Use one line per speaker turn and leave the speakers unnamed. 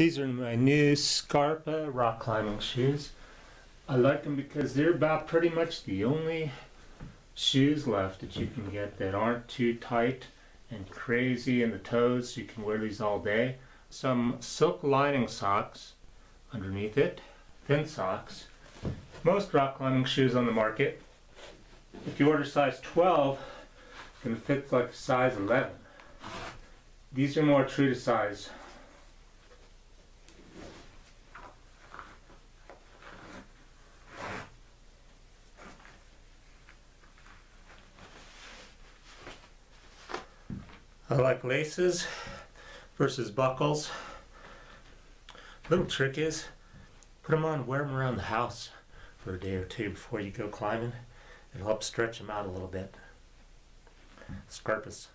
These are my new Scarpa rock climbing shoes. I like them because they're about pretty much the only shoes left that you can get that aren't too tight and crazy in the toes. You can wear these all day. Some silk lining socks underneath it, thin socks. Most rock climbing shoes on the market. If you order size 12, it's going to fit like size 11. These are more true to size. I like laces versus buckles. Little trick is, put them on, wear them around the house for a day or two before you go climbing. It'll help stretch them out a little bit. Scarpas.